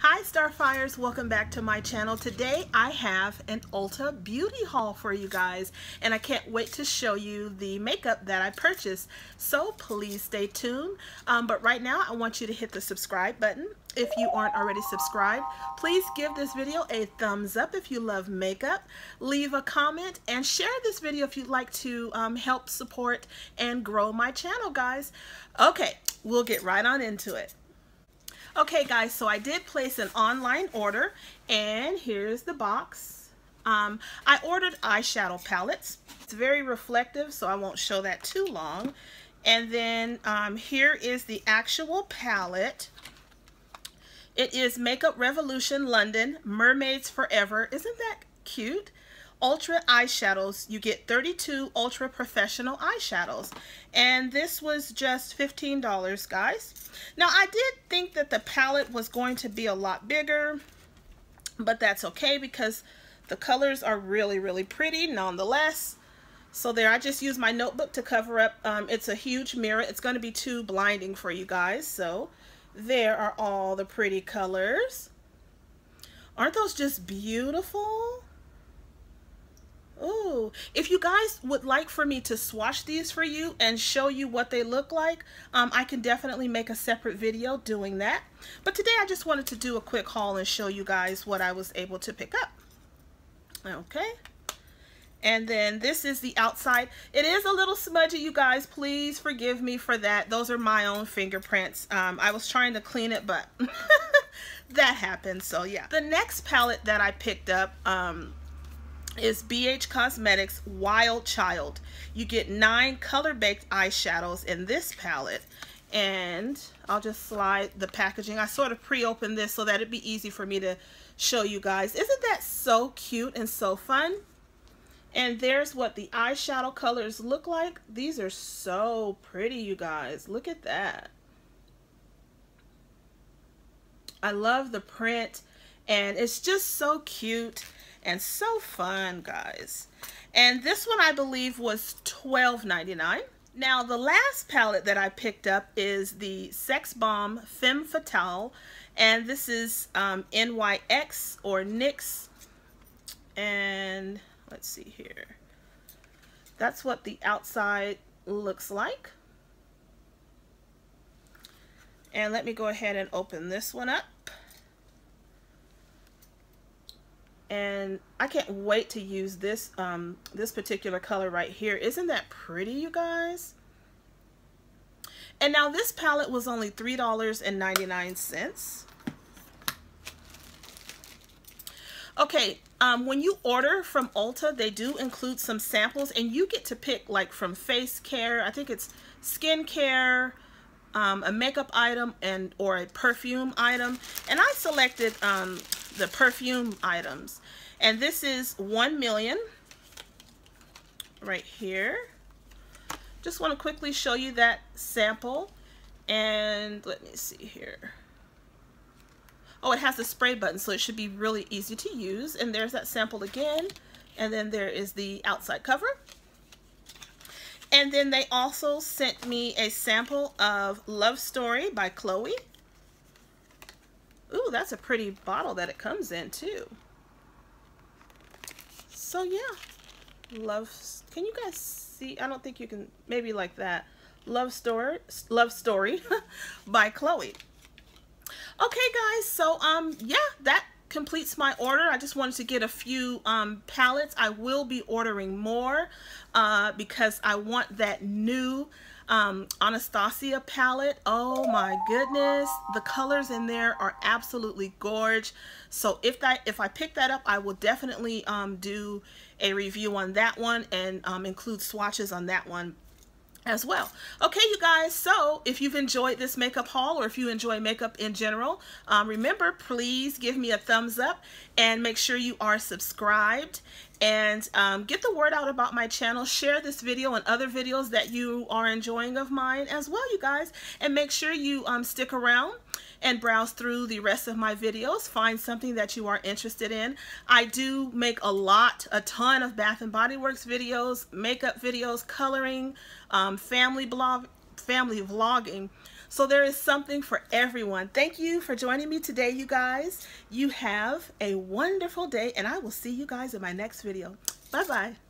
Hi Starfires, welcome back to my channel. Today I have an Ulta beauty haul for you guys and I can't wait to show you the makeup that I purchased. So please stay tuned. Um, but right now I want you to hit the subscribe button if you aren't already subscribed. Please give this video a thumbs up if you love makeup. Leave a comment and share this video if you'd like to um, help support and grow my channel guys. Okay, we'll get right on into it. Okay guys, so I did place an online order and here's the box. Um, I ordered eyeshadow palettes. It's very reflective so I won't show that too long. And then um, here is the actual palette. It is Makeup Revolution London Mermaids Forever. Isn't that cute? Ultra eyeshadows you get 32 ultra professional eyeshadows. And this was just $15 guys. Now I did think that the palette was going to be a lot bigger but that's okay because the colors are really really pretty nonetheless. So there I just used my notebook to cover up. Um, it's a huge mirror. It's going to be too blinding for you guys. So there are all the pretty colors. Aren't those just beautiful Ooh, if you guys would like for me to swatch these for you and show you what they look like, um, I can definitely make a separate video doing that. But today I just wanted to do a quick haul and show you guys what I was able to pick up. Okay. And then this is the outside. It is a little smudgy, you guys. Please forgive me for that. Those are my own fingerprints. Um, I was trying to clean it, but that happened. So yeah. The next palette that I picked up, um, is BH Cosmetics Wild Child. You get nine color-baked eyeshadows in this palette. And I'll just slide the packaging. I sort of pre-opened this so that it'd be easy for me to show you guys. Isn't that so cute and so fun? And there's what the eyeshadow colors look like. These are so pretty, you guys. Look at that. I love the print and it's just so cute and so fun, guys. And this one I believe was $12.99. Now the last palette that I picked up is the Sex Bomb Femme Fatale and this is um, NYX or NYX and let's see here. That's what the outside looks like. And let me go ahead and open this one up. And I can't wait to use this um, this particular color right here. Isn't that pretty, you guys? And now this palette was only $3.99. Okay, um, when you order from Ulta, they do include some samples and you get to pick like from face care, I think it's skin care, um, a makeup item and or a perfume item. And I selected um, the perfume items. And this is 1 million right here. Just want to quickly show you that sample. And let me see here. Oh, it has a spray button, so it should be really easy to use. And there's that sample again. And then there is the outside cover. And then they also sent me a sample of Love Story by Chloe. That's a pretty bottle that it comes in too. So yeah, love. Can you guys see? I don't think you can. Maybe like that. Love story. Love story by Chloe. Okay, guys. So um, yeah, that completes my order. I just wanted to get a few um, palettes. I will be ordering more uh, because I want that new um, Anastasia palette. Oh my goodness. The colors in there are absolutely gorge. So if that if I pick that up, I will definitely um, do a review on that one and um, include swatches on that one as well. Okay, you guys, so if you've enjoyed this makeup haul or if you enjoy makeup in general, um, remember, please give me a thumbs up and make sure you are subscribed and um, get the word out about my channel. Share this video and other videos that you are enjoying of mine as well, you guys. And make sure you um, stick around and browse through the rest of my videos. Find something that you are interested in. I do make a lot, a ton of Bath and Body Works videos, makeup videos, coloring, um, family blog, family vlogging. So there is something for everyone. Thank you for joining me today, you guys. You have a wonderful day, and I will see you guys in my next video. Bye-bye.